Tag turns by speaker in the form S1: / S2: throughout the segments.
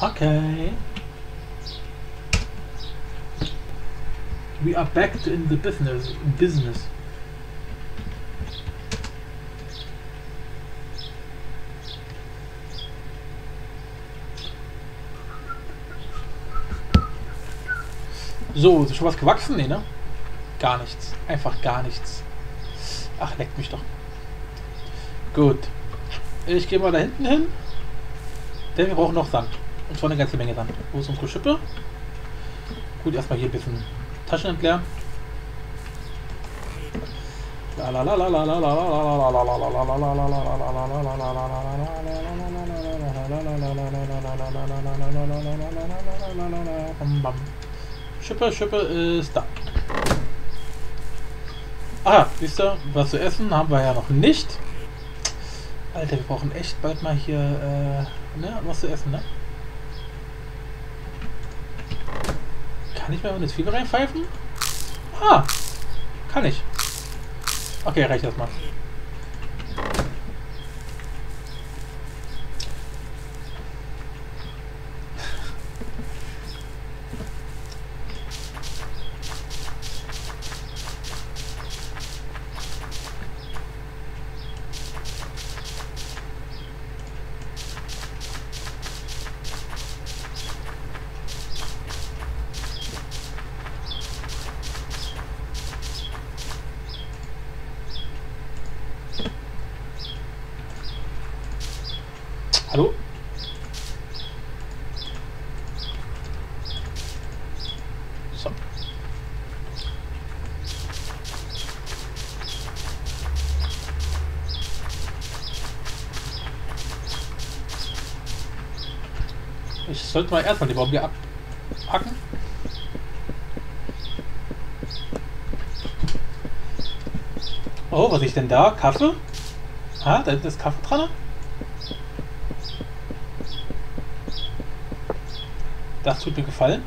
S1: Okay. We are back to in the business. Business. So, ist schon was gewachsen? Nee, ne? Gar nichts. Einfach gar nichts. Ach, leckt mich doch. Gut. Ich gehe mal da hinten hin. Denn wir brauchen noch Sand. Und zwar eine ganze Menge Sand. Wo ist unsere Schippe? Gut, erstmal hier ein bisschen Taschen entleeren. Schippe, Schippe ist da. Ah, siehst du, was zu essen haben wir ja noch nicht. Alter, wir brauchen echt bald mal hier äh, ne, was zu essen, ne? Kann ich mir eine Zwiebel reinpfeifen? Ah, kann ich. Okay, reicht erstmal. Hallo? So. Ich sollte mal erstmal die Baum hier abpacken. Oh, was ist denn da? Kaffee? Ah, da ist Kaffee dran. Das tut mir gefallen.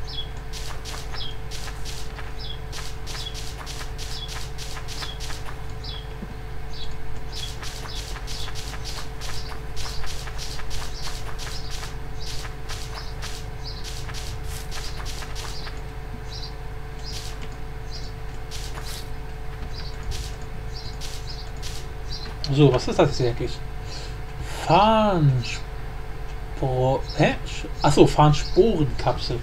S1: So, was ist das jetzt eigentlich? Farnspor... Hä? Achso. Du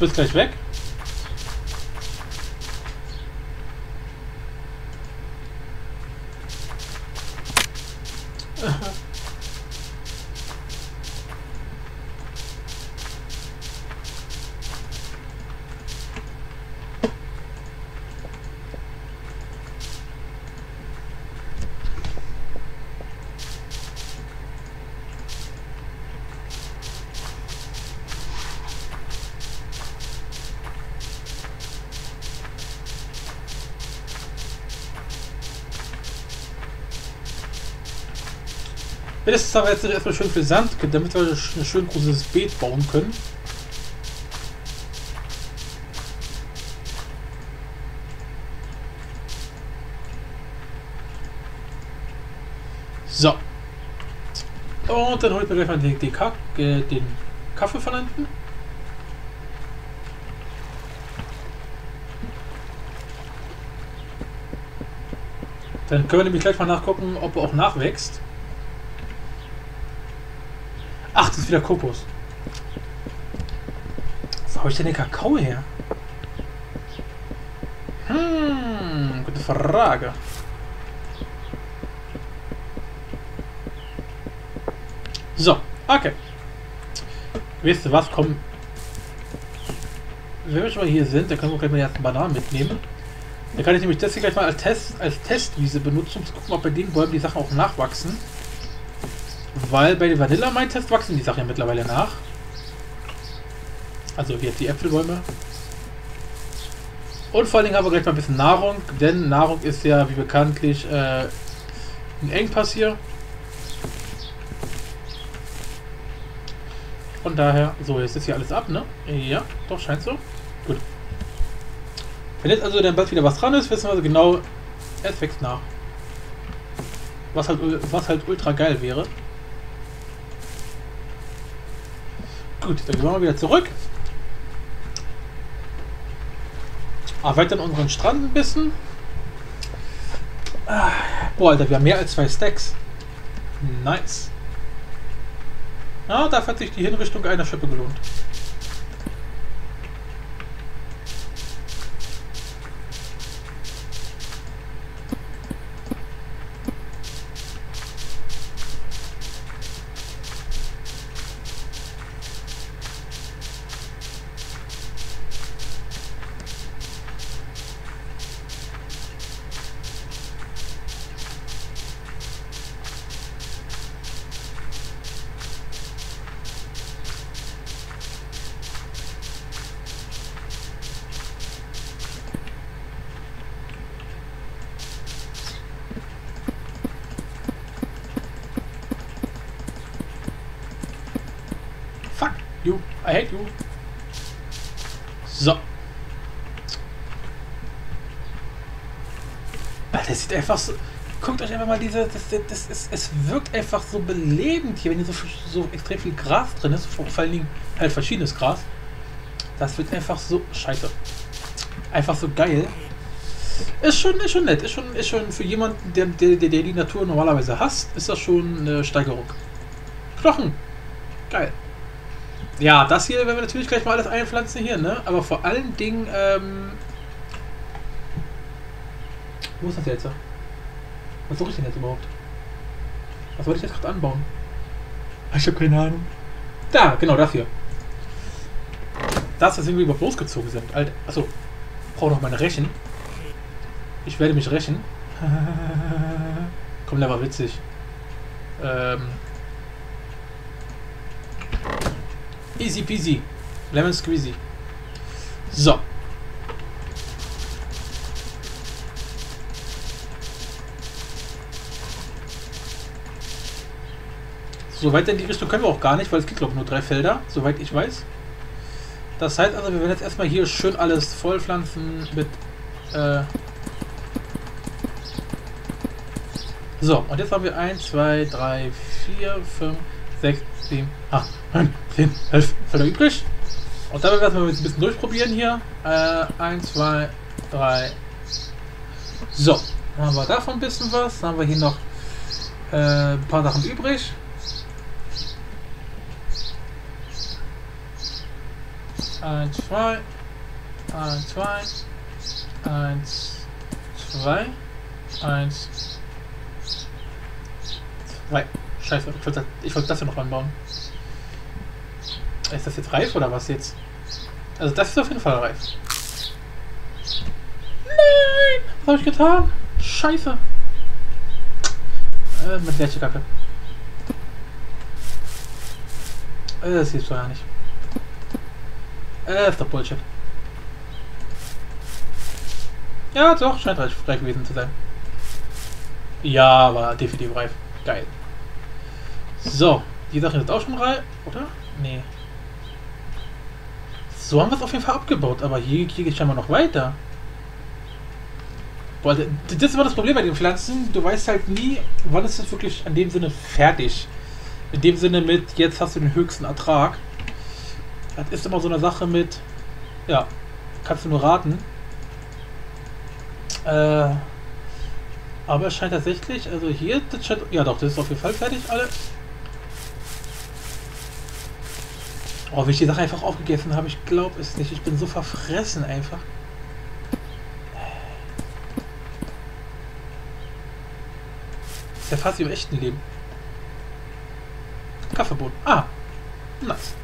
S1: bist gleich weg. Das ist aber jetzt erstmal schön viel Sand, damit wir ein schön großes Beet bauen können. So. Und dann holt wir gleich mal den, den, äh, den Kaffee von hinten. Dann können wir nämlich gleich mal nachgucken, ob er auch nachwächst. Ach, das ist wieder Kokos. Wo habe ich denn den Kakao her? Hm, gute Frage. So, okay. Wisst ihr was? Komm. Wenn wir schon mal hier sind, dann können wir gleich mal die ersten Bananen mitnehmen. Dann kann ich nämlich das hier gleich mal als, Test, als Testwiese benutzen, um zu gucken, ob bei den Bäumen die Sachen auch nachwachsen. Weil bei den Vanilla mein Test wachsen die Sachen ja mittlerweile nach. Also jetzt die Äpfelbäume. Und vor allen Dingen haben wir gleich mal ein bisschen Nahrung, denn Nahrung ist ja wie bekanntlich äh, ein Engpass hier. Von daher, so, jetzt ist hier alles ab, ne? Ja, doch, scheint so. Gut. Wenn jetzt also dann bald wieder was dran ist, wissen wir also genau, es wächst nach. Was halt, was halt ultra geil wäre. Gut, dann gehen wir mal wieder zurück. Erweitern unseren Strand ein bisschen. Ah, boah, Alter, wir haben mehr als zwei Stacks. Nice. Ja, da hat sich die Hinrichtung einer Schippe gelohnt. So. Das sieht einfach so. Guckt euch einfach mal diese. Das, das ist, es wirkt einfach so belebend hier, wenn hier so, so extrem viel Gras drin ist. Vor allen Dingen halt verschiedenes Gras. Das wird einfach so. Scheiße. Einfach so geil. Ist schon, ist schon nett. Ist schon, ist schon für jemanden, der, der, der die Natur normalerweise hasst, ist das schon eine Steigerung. Knochen. Geil. Ja, das hier werden wir natürlich gleich mal alles einpflanzen hier, ne? Aber vor allen Dingen, ähm... Wo ist das jetzt? Was suche ich denn jetzt überhaupt? Was wollte ich jetzt gerade anbauen? Ich habe keine Ahnung. Da, genau, das hier. Das, weswegen wir überhaupt losgezogen sind. Alter, achso. Brauche noch meine Rechen. Ich werde mich rächen. Komm, der war witzig. Ähm... Easy peasy. Lemon squeezy. So. So weit in die Richtung können wir auch gar nicht, weil es gibt glaube ich nur drei Felder, soweit ich weiß. Das heißt also, wir werden jetzt erstmal hier schön alles vollpflanzen mit... Äh so, und jetzt haben wir 1, 2, 3, 4, 5, 6, 7, 8, 9, 10, 11 Felder übrig. Und damit werden wir jetzt ein bisschen durchprobieren hier. Äh, 1, 2, 3. So, dann haben wir davon ein bisschen was. Dann haben wir hier noch äh, ein paar Sachen übrig. Eins, zwei, eins, zwei, eins, zwei, eins, zwei. Scheiße, ich wollte, ich wollte das ja noch anbauen. Ist das jetzt reif oder was jetzt? Also das ist auf jeden Fall reif. Nein! Was habe ich getan? Scheiße. Äh, mit welcher Kacke. Äh, das siehst du ja nicht. Äh, ist doch Bullshit. Ja, doch, scheint reif, reif gewesen zu sein. Ja, war definitiv reif. Geil. So, die Sache ist auch schon reif, oder? Nee. So haben wir es auf jeden Fall abgebaut, aber hier, hier geht es scheinbar noch weiter. Boah, das ist immer das Problem bei den Pflanzen. Du weißt halt nie, wann ist es wirklich in dem Sinne fertig. In dem Sinne mit, jetzt hast du den höchsten Ertrag. Das ist immer so eine Sache mit, ja, kannst du nur raten. Äh, aber es scheint tatsächlich, also hier, das scheint, ja doch, das ist auf jeden Fall fertig, alle. Oh, wie ich die Sache einfach aufgegessen habe, ich glaube es nicht. Ich bin so verfressen einfach. Das ist ja fast wie im echten Leben. Kaffeebohnen. Ah, nice.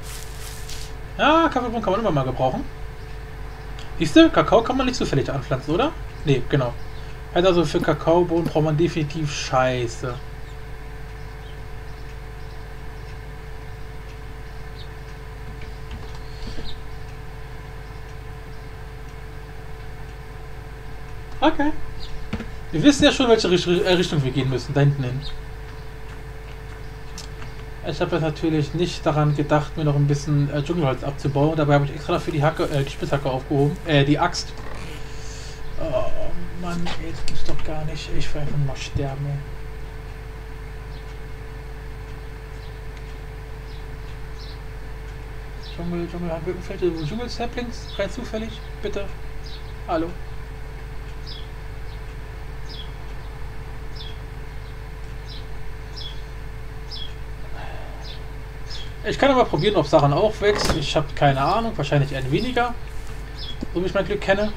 S1: Ja, Kaffeebohnen kann man immer mal gebrauchen. Siehst du, Kakao kann man nicht zufällig anpflanzen, oder? Nee, genau. Also für Kakaobohnen braucht man definitiv Scheiße. Okay. Wir wissen ja schon, welche äh, Richtung wir gehen müssen. Da hinten hin. Ich habe natürlich nicht daran gedacht, mir noch ein bisschen äh, Dschungelholz abzubauen. Dabei habe ich extra dafür die Hacke, äh, die Spitzhacke aufgehoben. Äh, die Axt. Oh Mann, ey, das gibt's doch gar nicht. Ich will einfach mal sterben, ey. Dschungel, Dschungel, Birkenfeld, Dschungel-Saplings, rein zufällig, bitte. Hallo. Ich kann aber probieren, ob Sachen auch wächst. Ich habe keine Ahnung, wahrscheinlich eher weniger. So wie ich mein Glück kenne.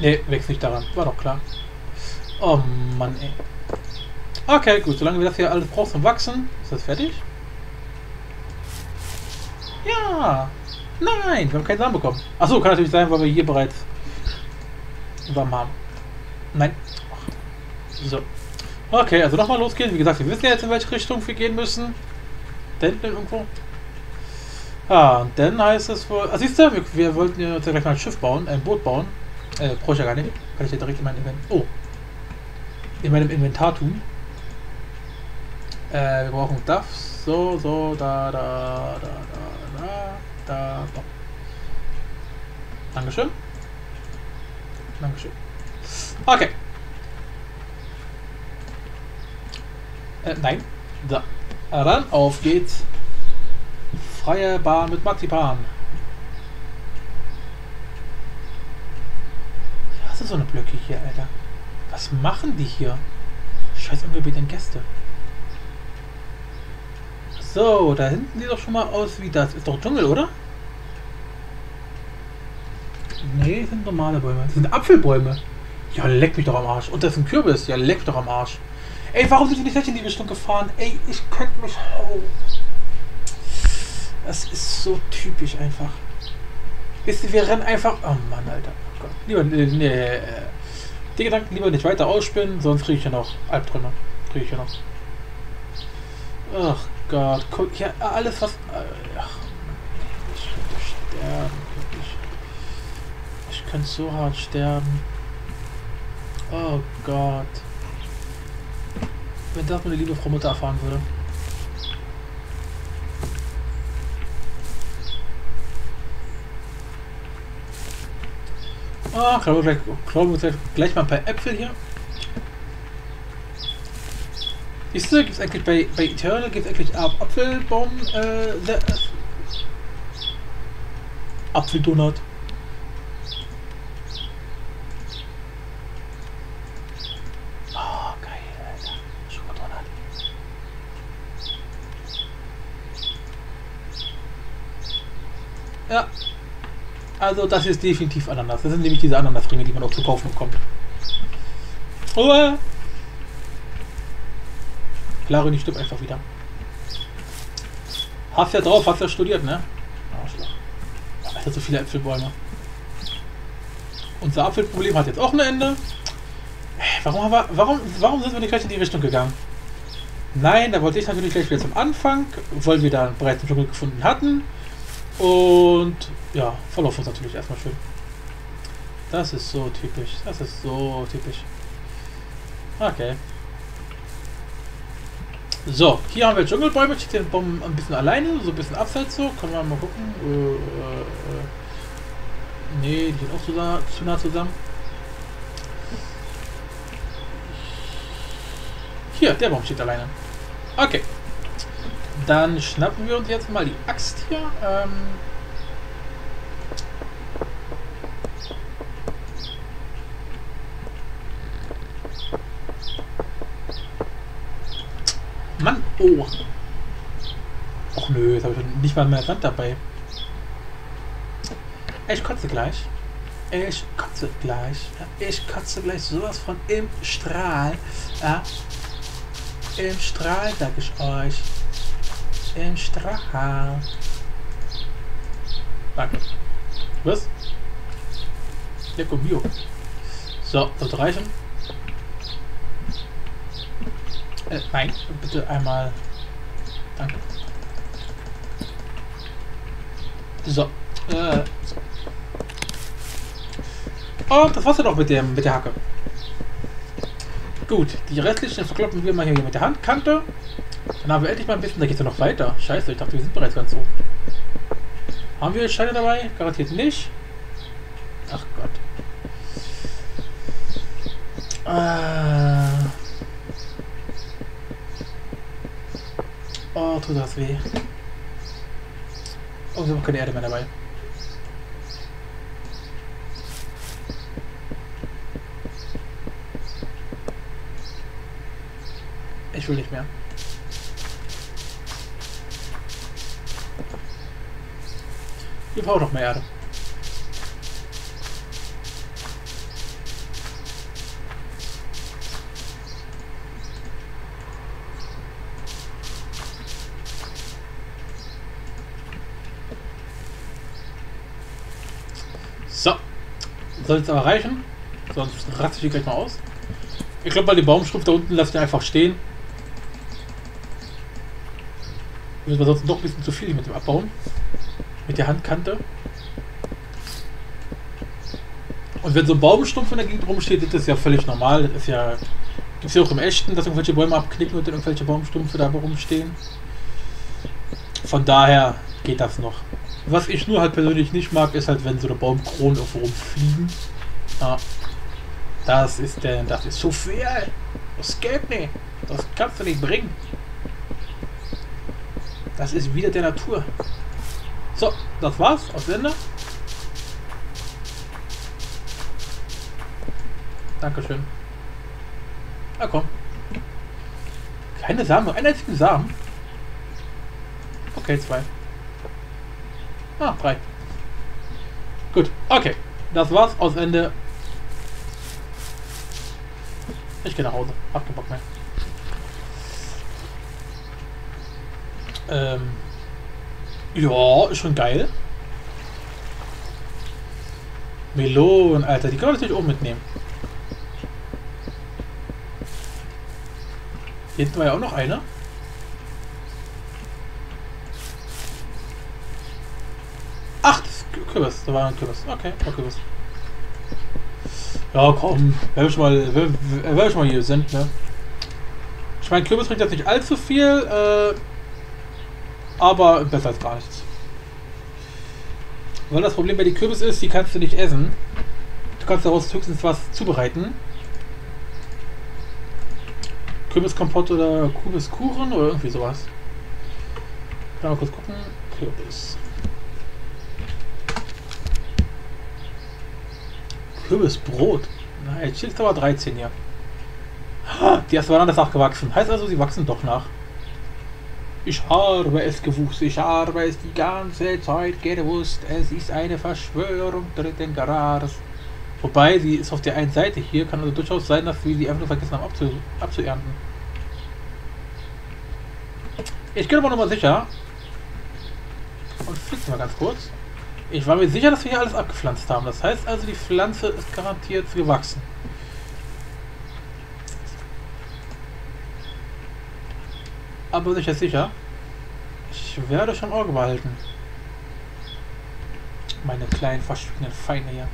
S1: Ne, wächst nicht daran. War doch klar. Oh Mann, ey. Okay, gut. Solange wir das hier alles brauchen zum Wachsen, ist das fertig. Ja. Nein, wir haben keinen Samen bekommen. Achso, kann natürlich sein, weil wir hier bereits Samen haben. Nein. So. Okay, also nochmal losgehen. Wie gesagt, wir wissen ja jetzt, in welche Richtung wir gehen müssen. Da irgendwo. Ah, und dann heißt es wohl. Ah, siehst du, wir, wir wollten ja gleich mal ein Schiff bauen, ein Boot bauen. Äh, brauche ich ja gar nicht. Kann ich ja direkt in meinem Inventar. Oh. In meinem Inventar tun. Äh, wir brauchen das. So, so, da, da, da, da, da, da, da. Dankeschön. Dankeschön. Okay. Äh, nein. Da. Ran, auf geht's. Freie Bahn mit Marzipan. Was ist so eine Blöcke hier, Alter? Was machen die hier? Scheiß ungebetenen Gäste. So, da hinten sieht doch schon mal aus wie das. Ist doch Dschungel, oder? Nee, sind normale Bäume. Das sind Apfelbäume. Ja, leck mich doch am Arsch. Und das ist ein Kürbis. Ja, leck mich doch am Arsch. Ey, warum sind wir nicht in die Richtung gefahren? Ey, ich könnte mich... Oh. Das ist so typisch einfach. Wisst ihr, wir rennen einfach... Oh Mann, Alter. Oh. Lieber... Nee, nee, die Gedanken lieber nicht weiter ausspinnen, sonst kriege ich ja noch Albträume. Kriege ich ja noch. Ach Gott. Guck, ja, alles was... Ach, ich könnte sterben. Ich, ich könnte so hart sterben. Oh Gott. Wenn das meine liebe Frau Mutter erfahren würde. Ah, klauen wir, klauen wir gleich mal ein paar Äpfel hier. Siehst du, gibt es eigentlich bei, bei Eternal gibt es eigentlich Apfelbaum, äh, äh, Apfeldonut. Ja. Also das ist definitiv Ananas. Das sind nämlich diese Ananasringe, die man auch zu kaufen bekommt. Oh. Claro, stimmt einfach wieder. Hast ja drauf, hast ja studiert, ne? Arschloch. Alter, so viele Äpfelbäume. Unser Apfelproblem hat jetzt auch ein Ende. Warum, wir, warum, warum sind wir nicht gleich in die Richtung gegangen? Nein, da wollte ich natürlich gleich wieder zum Anfang, weil wir da bereits einen Dschungel gefunden hatten. Und ja, verlauf uns natürlich erstmal schön. Das ist so typisch. Das ist so typisch. Okay. So, hier haben wir Dschungelbäume. Steht den Baum ein bisschen alleine, so ein bisschen abseits so. Können wir mal gucken. Äh, äh, äh. Nee, die sind auch zu nah, zu nah zusammen. Hier, der Baum steht alleine. Okay. Dann schnappen wir uns jetzt mal die Axt hier. Ähm Mann, oh. Och nö, jetzt habe ich nicht mal mehr Sand dabei. Ich kotze gleich. Ich kotze gleich. Ich kotze gleich sowas von im Strahl. Ja. Im Strahl, sag ich euch. Im Strahl. Danke. Was? Lecco mio. So, sollte reichen. Äh, nein, bitte einmal. Danke. So. Äh. Und das war's dann auch mit, dem, mit der Hacke. Gut, die restlichen verkloppen wir mal hier mit der Handkante. Dann haben wir endlich mal ein bisschen, da geht's ja noch weiter. Scheiße, ich dachte, wir sind bereits ganz oben. Haben wir Scheine dabei? Garantiert nicht. Ach Gott. Äh. Oh, tut das weh. Oh, wir haben keine Erde mehr dabei. Ich will nicht mehr. Wir brauchen noch mehr Erde. So. Soll jetzt aber reichen. Sonst raste ich die gleich mal aus. Ich glaube, bei dem Baumschrifft da unten lasst ihr einfach stehen. Müssen wir sonst noch ein bisschen zu viel mit dem abbauen. Mit der Handkante. Und wenn so ein Baumstumpf in der Gegend rumsteht, ist das ja völlig normal. Das ist ja. Gibt es ja auch im Echten, dass irgendwelche Bäume abknicken und dann irgendwelche Baumstumpfe da rumstehen. Von daher geht das noch. Was ich nur halt persönlich nicht mag, ist halt, wenn so eine Baumkronen irgendwo rumfliegen. Ja. Das ist denn, das ist zu viel. Das geht nicht. Das kannst du nicht bringen. Das ist wieder der Natur. So, das war's. Aus Ende. Dankeschön. Na komm. Keine Samen, nur einen einzigen Samen. Okay, zwei. Ah, drei. Gut, okay. Das war's. Aus Ende. Ich gehe nach Hause. Hab keinen Bock mehr. Ähm. Ja, ist schon geil. Melonen, Alter. Die können wir natürlich auch mitnehmen. Hier hinten war ja auch noch einer. Ach, das ist Kürbis. Da war ein Kürbis. Okay, war Kürbis. Ja, komm. Wenn wir schon mal, wenn wir schon mal hier sind, ne? Ich meine, Kürbis bringt jetzt nicht allzu viel, äh, aber besser als gar nichts. Weil das Problem bei den Kürbis ist, die kannst du nicht essen. Du kannst daraus höchstens was zubereiten. Kürbiskompott oder Kürbiskuchen oder irgendwie sowas. Kann mal kurz gucken. Kürbis. Kürbisbrot. Na, jetzt steht aber 13 hier. Die erste Banane ist nachgewachsen. Heißt also, sie wachsen doch nach. Ich habe es gewusst. Ich habe es die ganze Zeit gewusst. Es ist eine Verschwörung dritten Grades. Wobei, sie ist auf der einen Seite hier. Kann also durchaus sein, dass wir sie einfach nur vergessen haben abzu abzuernten. Ich gehe aber nochmal sicher. Und flitzen mal ganz kurz. Ich war mir sicher, dass wir hier alles abgepflanzt haben. Das heißt also, die Pflanze ist garantiert gewachsen. Aber sicher sicher. Ich werde schon Auge behalten. Meine kleinen verschwiegenen Feinde hier.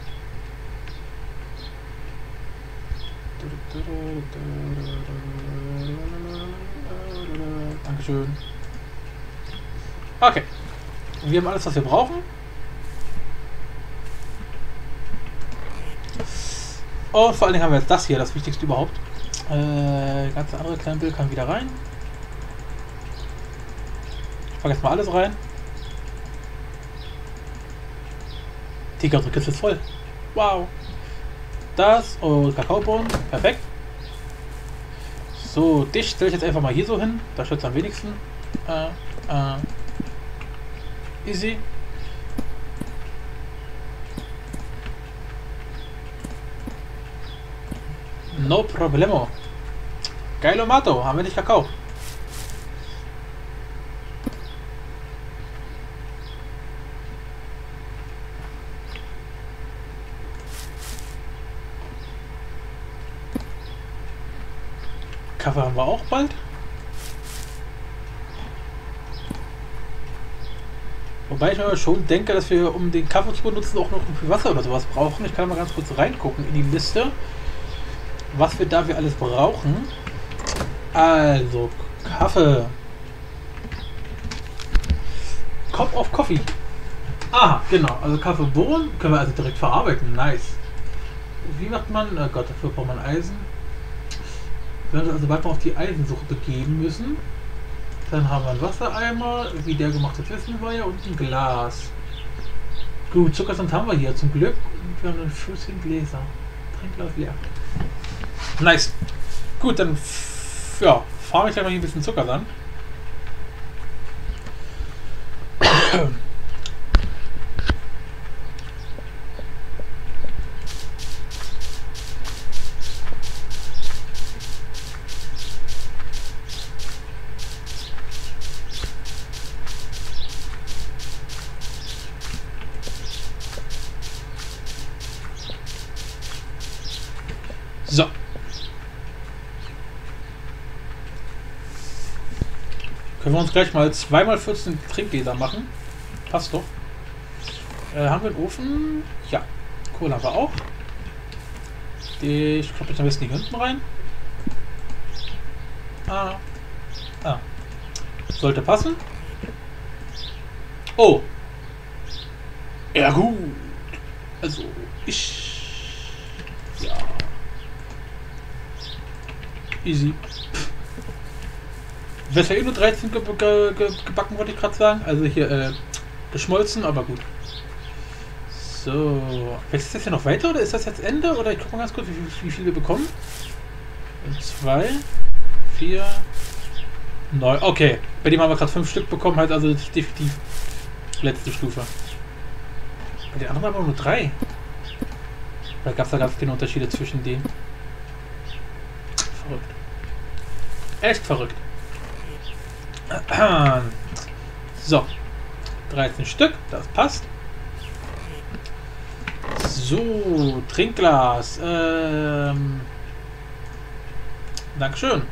S1: Dankeschön. Okay. Wir haben alles, was wir brauchen. Und vor allen Dingen haben wir jetzt das hier, das Wichtigste überhaupt. Äh, ganze andere Krempel kann wieder rein. Ich packe jetzt mal alles rein. Die ganze ist voll. Wow. Das und Kakaobohnen. Perfekt. So, dich stelle ich jetzt einfach mal hier so hin. Da schützt am wenigsten. Äh, äh, Easy. No problemo. Geilo Mato, haben wir nicht gekauft. Kaffee haben wir auch bald. Wobei ich mir schon denke, dass wir, um den Kaffee zu benutzen, auch noch viel Wasser oder sowas brauchen. Ich kann mal ganz kurz reingucken in die Liste, was wir dafür alles brauchen. Also, Kaffee. Cup of Coffee. Aha, genau. Also Kaffeebohnen können wir also direkt verarbeiten. Nice. Wie macht man? Oh Gott, dafür braucht man Eisen. Wir werden also weiter auf die Eisensuche begeben müssen. Dann haben wir einen Wassereimer, wie der gemacht hat, wissen wir ja, und ein Glas. Gut, Zuckersand haben wir hier zum Glück. Und wir haben einen in Gläser. Trinkglas leer. Nice. Gut, dann ja, fahre ich gleich mal hier ein bisschen Zuckersand. So. Können wir uns gleich mal zweimal 14 Trinkgläser machen. Passt doch. Äh, haben wir einen Ofen? Ja. Kohle haben wir auch. Die, ich kloppe jetzt am besten hier hinten rein. Ah. Ah. Sollte passen. Oh. Ja gut. Also, ich... Ja. Easy. Wäre eh nur 13 ge ge ge gebacken, wollte ich gerade sagen. Also hier äh, geschmolzen, aber gut. So. Wächst das hier noch weiter oder ist das jetzt Ende? Oder ich gucke mal ganz kurz, wie, viel- wie viel wir bekommen. Zwei, vier, neun. Okay. Bei dem haben wir gerade fünf Stück bekommen, halt also definitiv letzte Stufe. Bei den anderen aber nur drei. Oder gab es da ganz keine Unterschiede zwischen denen? Verrückt. Echt verrückt. So. 13 Stück, das passt. So, Trinkglas. Ähm. Dankeschön.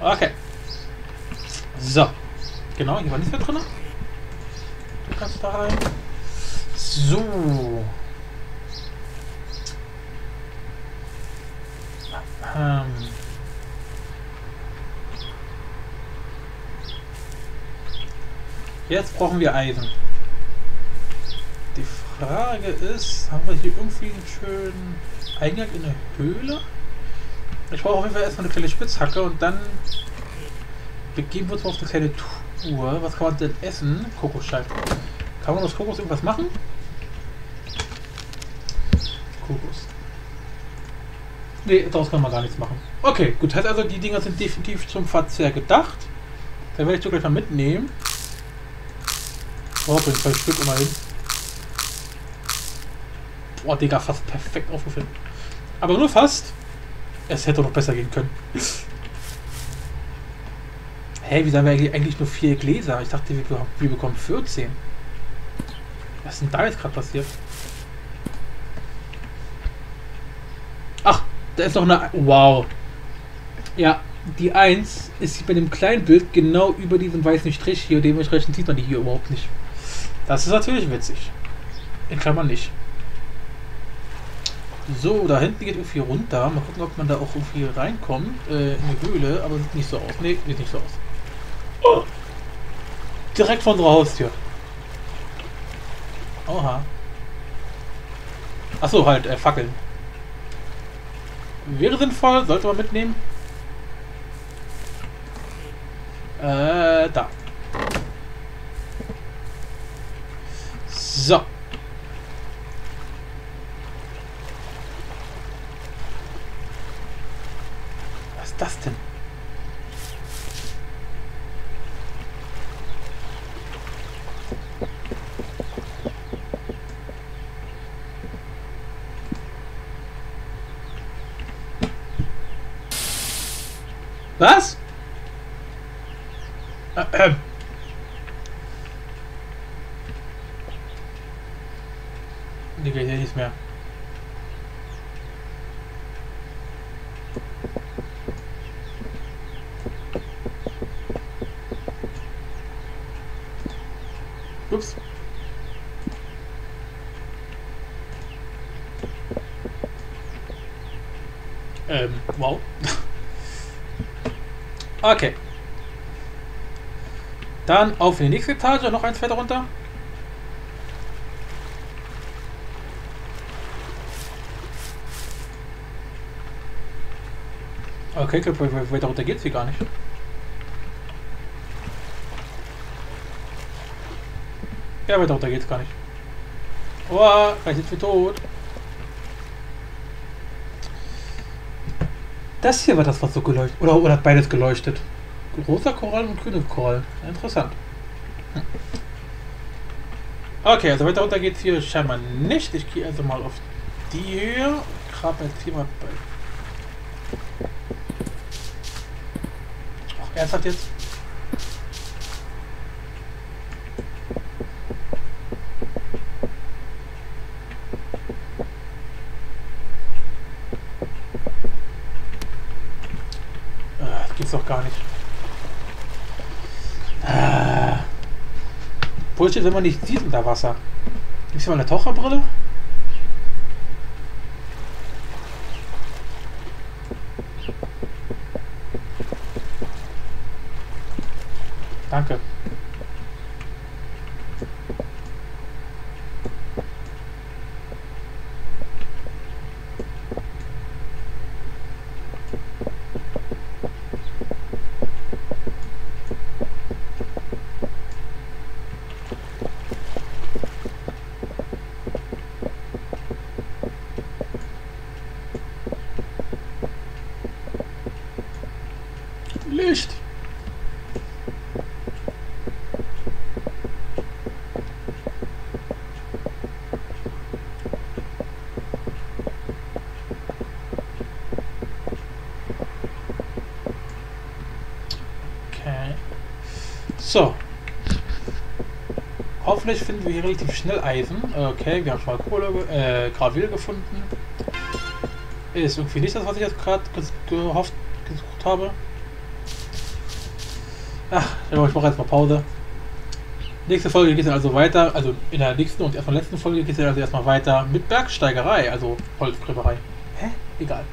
S1: Okay. So. Genau, hier war nichts mehr drin. Da rein. So. Ähm. Jetzt brauchen wir Eisen. Die Frage ist, haben wir hier irgendwie einen schönen Eingang in eine Höhle? Ich brauche auf jeden Fall erstmal eine kleine Spitzhacke und dann begeben wir uns auf eine kleine Tour. Was kann man denn essen? Kokosscheiben. Kann man aus Kokos irgendwas machen? Kokos. Nee, daraus kann man gar nichts machen. Okay, gut. Heißt also, die Dinger sind definitiv zum Verzehr gedacht. Dann werde ich die gleich mal mitnehmen. Oh, bringt zwei Stück immerhin. Boah, Digga, fast perfekt aufgefilmt. Aber nur fast. Es hätte noch besser gehen können. Hä, wie haben wir eigentlich- nur vier Gläser? Ich dachte, wir bekommen 14. Was ist denn da jetzt gerade passiert? Ach, da ist noch eine... Wow. Ja, die 1 ist bei dem kleinen Bild genau über diesem weißen Strich hier. Dementsprechend sieht man die hier überhaupt nicht. Das ist natürlich witzig. In Klammern nicht. So, da hinten geht irgendwie runter. Mal gucken, ob man da auch irgendwie reinkommt. Äh, in die Höhle, aber sieht nicht so aus. Nee, sieht nicht so aus. Oh! Direkt vor unserer Haustür. Oha. Achso, halt, äh, Fackeln. Wäre sinnvoll, sollte man mitnehmen. Äh, da. So. Was? Äh, ähm. Nee, geht ja nichts mehr. Ups. Ähm, wow. okay. Dann auf in die nächste Etage, noch eins weiter runter. Okay, weiter runter geht's hier gar nicht. Ja, weiter runter geht's gar nicht. Oh, gleich sind wir tot. Das hier war das, was so geleuchtet. Oder, oder hat beides geleuchtet? Rosa Korallen und grüne Korallen. Interessant. Hm. Okay, also weiter runter geht's hier scheinbar nicht. Ich gehe also mal auf die Höhe. Grab jetzt hier mal bei. Ach, ernsthaft jetzt? Ah, Das gibt's doch gar nicht. Ah. Bullshit, wenn man nicht sieht unter Wasser. Gibt's hier mal eine Taucherbrille? Danke. Licht. Okay. So. Hoffentlich finden wir hier relativ schnell Eisen. Okay, wir haben schon mal Kohle, äh, Gravil gefunden. Ist irgendwie nicht das, was ich jetzt gerade gehofft, gesucht habe. Ach, ich mache jetzt mal Pause. Nächste Folge geht es also weiter, also in der nächsten und erstmal letzten Folge geht es also erstmal weiter mit Bergsteigerei, also Holzgräberei. Hä? Egal.